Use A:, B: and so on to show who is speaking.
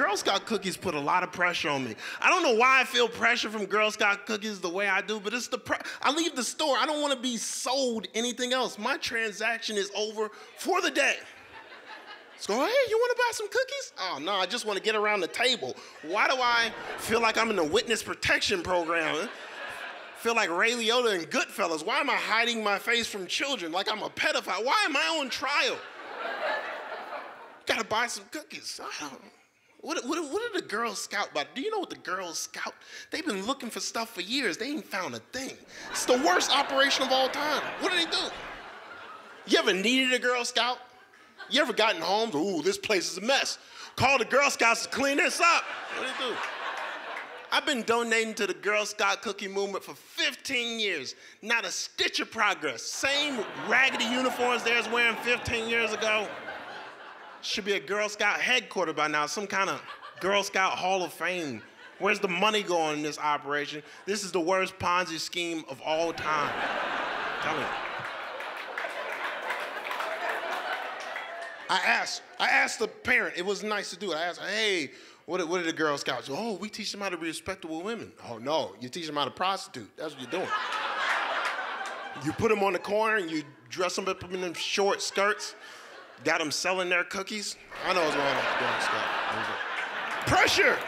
A: Girl Scout cookies put a lot of pressure on me. I don't know why I feel pressure from Girl Scout cookies the way I do, but it's the pre- I leave the store. I don't want to be sold anything else. My transaction is over for the day. So, hey, you want to buy some cookies? Oh, no, I just want to get around the table. Why do I feel like I'm in the witness protection program? Feel like Ray Liotta and Goodfellas. Why am I hiding my face from children like I'm a pedophile? Why am I on trial? Gotta buy some cookies. I don't what, what, what did the Girl Scout about? Do you know what the Girl Scout? They've been looking for stuff for years. They ain't found a thing. It's the worst operation of all time. What do they do? You ever needed a Girl Scout? You ever gotten home? Ooh, this place is a mess. Call the Girl Scouts to clean this up. What do they do? I've been donating to the Girl Scout cookie movement for 15 years. Not a stitch of progress. Same raggedy uniforms they was wearing 15 years ago. Should be a Girl Scout headquarters by now, some kind of Girl Scout Hall of Fame. Where's the money going in this operation? This is the worst Ponzi scheme of all time. Tell me. I asked, I asked the parent, it was nice to do it. I asked, hey, what, what did the Girl Scouts? Oh, we teach them how to be respectable women. Oh, no, you teach them how to prostitute. That's what you're doing. You put them on the corner and you dress them up in them short skirts, got them selling their cookies. I know what's going on. Pressure!